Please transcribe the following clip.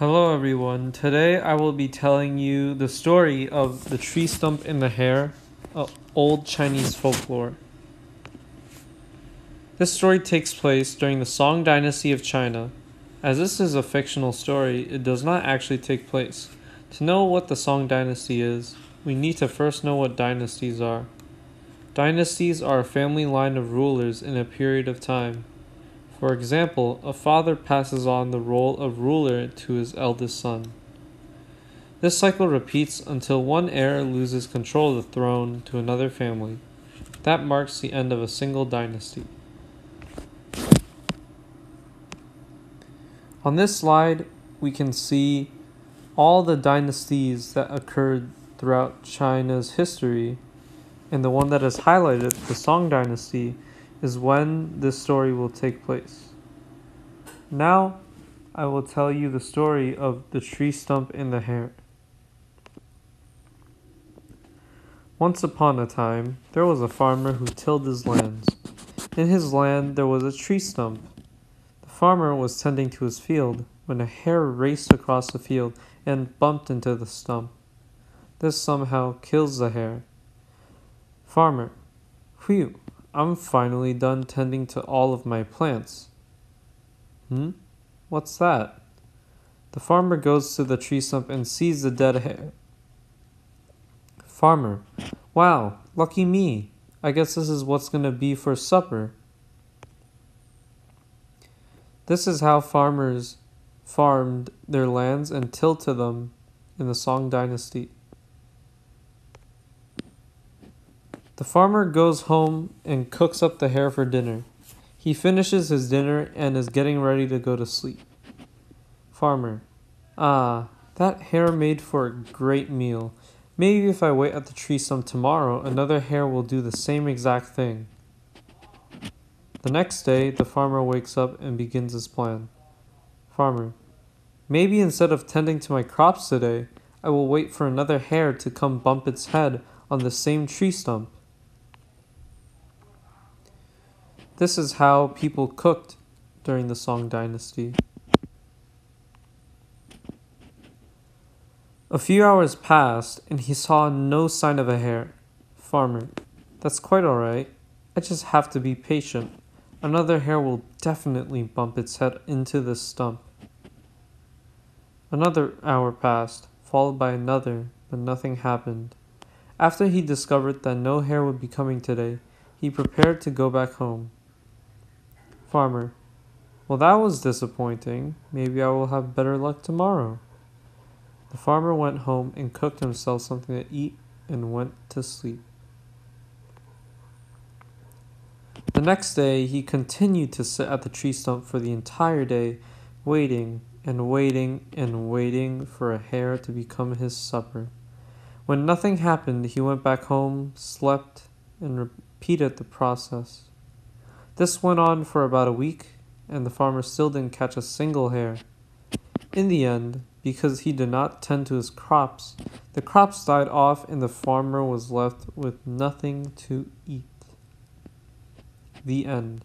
Hello, everyone. Today I will be telling you the story of the tree stump in the hare, of old Chinese folklore. This story takes place during the Song Dynasty of China. As this is a fictional story, it does not actually take place. To know what the Song Dynasty is, we need to first know what dynasties are. Dynasties are a family line of rulers in a period of time. For example, a father passes on the role of ruler to his eldest son. This cycle repeats until one heir loses control of the throne to another family. That marks the end of a single dynasty. On this slide, we can see all the dynasties that occurred throughout China's history, and the one that is highlighted, the Song Dynasty, is when this story will take place. Now, I will tell you the story of the tree stump and the hare. Once upon a time, there was a farmer who tilled his lands. In his land, there was a tree stump. The farmer was tending to his field when a hare raced across the field and bumped into the stump. This somehow kills the hare. Farmer, whew, I'm finally done tending to all of my plants. Hmm? What's that? The farmer goes to the tree stump and sees the dead hare. Farmer, wow, lucky me. I guess this is what's gonna be for supper. This is how farmers farmed their lands and tilled them in the Song Dynasty. The farmer goes home and cooks up the hare for dinner. He finishes his dinner and is getting ready to go to sleep. Farmer, ah, that hare made for a great meal. Maybe if I wait at the tree stump tomorrow, another hare will do the same exact thing. The next day, the farmer wakes up and begins his plan. Farmer, maybe instead of tending to my crops today, I will wait for another hare to come bump its head on the same tree stump. This is how people cooked during the Song Dynasty. A few hours passed, and he saw no sign of a hare. Farmer, that's quite all right. I just have to be patient. Another hare will definitely bump its head into this stump. Another hour passed, followed by another, but nothing happened. After he discovered that no hare would be coming today, he prepared to go back home. Farmer. Well, that was disappointing. Maybe I will have better luck tomorrow. The farmer went home and cooked himself something to eat and went to sleep. The next day, he continued to sit at the tree stump for the entire day, waiting and waiting and waiting for a hare to become his supper. When nothing happened, he went back home, slept, and repeated the process. This went on for about a week, and the farmer still didn't catch a single hare. In the end, because he did not tend to his crops, the crops died off and the farmer was left with nothing to eat. The end.